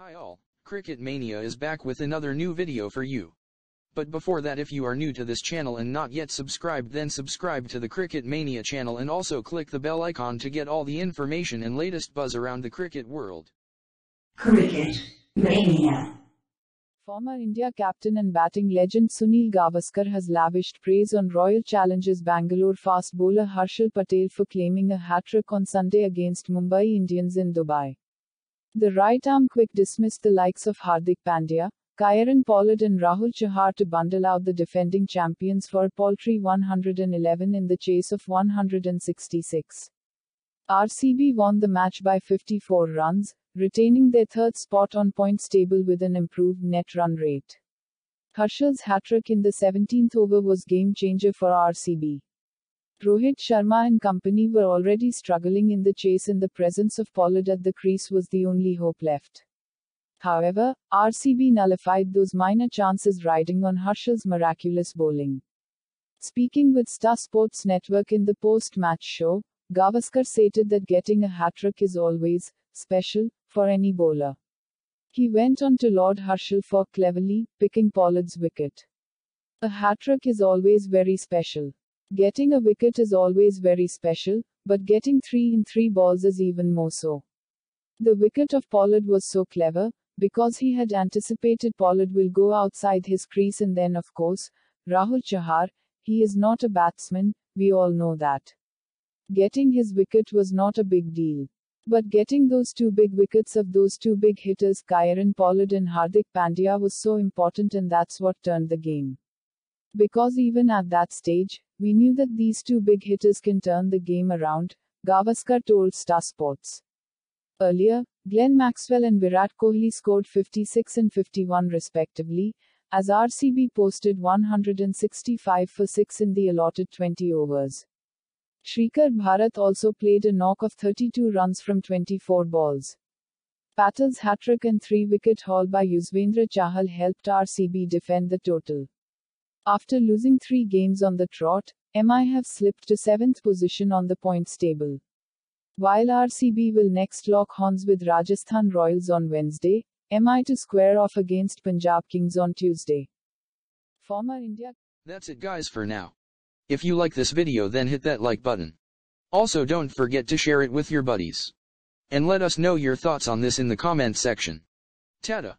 Hi all, Cricket Mania is back with another new video for you. But before that if you are new to this channel and not yet subscribed then subscribe to the Cricket Mania channel and also click the bell icon to get all the information and latest buzz around the cricket world. Cricket Mania. Former India captain and batting legend Sunil Gavaskar has lavished praise on Royal Challengers Bangalore fast bowler Harshal Patel for claiming a hat-trick on Sunday against Mumbai Indians in Dubai. The right-arm quick dismissed the likes of Hardik Pandya, Kieron Pollard and Rahul Chahar to bundle out the defending champions for a paltry 111 in the chase of 166. RCB won the match by 54 runs, retaining their third spot on points table with an improved net run rate. Harshal's hat-trick in the 17th over was game changer for RCB. Rohit Sharma and company were already struggling in the chase and the presence of Pollard at the crease was the only hope left. However, RCB nullified those minor chances riding on Harshal's miraculous bowling. Speaking with Star Sports Network in the post-match show, Gavaskar stated that getting a hat-trick is always special for any bowler. He went on to laud Harshal for cleverly picking Pollard's wicket. A hat-trick is always very special. Getting a wicket is always very special, but getting three in three balls is even more so. The wicket of Pollard was so clever, because he had anticipated Pollard will go outside his crease and then of course, Rahul Chahar, he is not a batsman, we all know that. Getting his wicket was not a big deal. But getting those two big wickets of those two big hitters, Kieron Pollard and Hardik Pandya was so important and that's what turned the game. Because even at that stage, we knew that these two big hitters can turn the game around, Gavaskar told Star Sports. Earlier, Glenn Maxwell and Virat Kohli scored 56 and 51 respectively, as RCB posted 165 for 6 in the allotted 20 overs. Srikar Bharat also played a knock of 32 runs from 24 balls. Patel's hat-trick and three-wicket haul by Yuzvendra Chahal helped RCB defend the total. After losing three games on the trot, MI have slipped to seventh position on the points table. While RCB will next lock horns with Rajasthan Royals on Wednesday, MI to square off against Punjab Kings on Tuesday. Former India That's it guys for now. If you like this video then hit that like button. Also don't forget to share it with your buddies. And let us know your thoughts on this in the comment section. Tada!